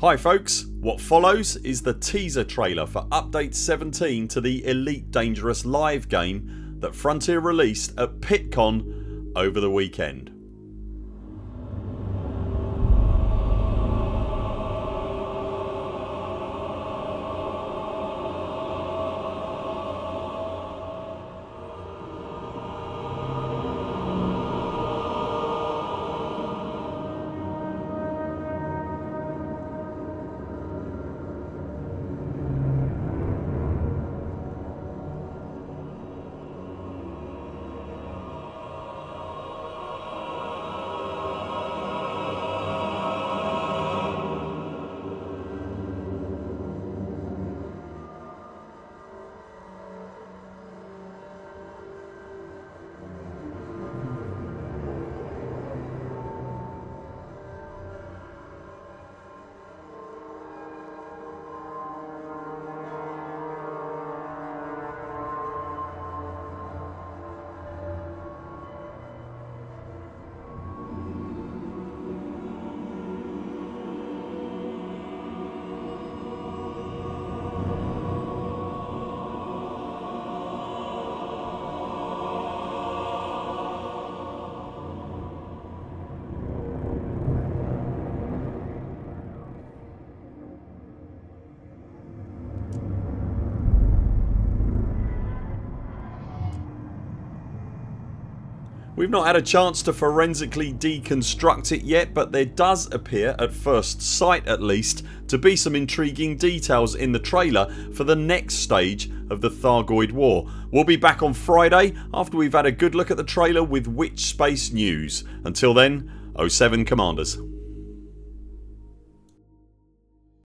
Hi folks, what follows is the teaser trailer for update 17 to the Elite Dangerous live game that Frontier released at PitCon over the weekend. We've not had a chance to forensically deconstruct it yet but there does appear, at first sight at least, to be some intriguing details in the trailer for the next stage of the Thargoid War. We'll be back on Friday after we've had a good look at the trailer with Witch Space News. Until then 0 7 CMDRs.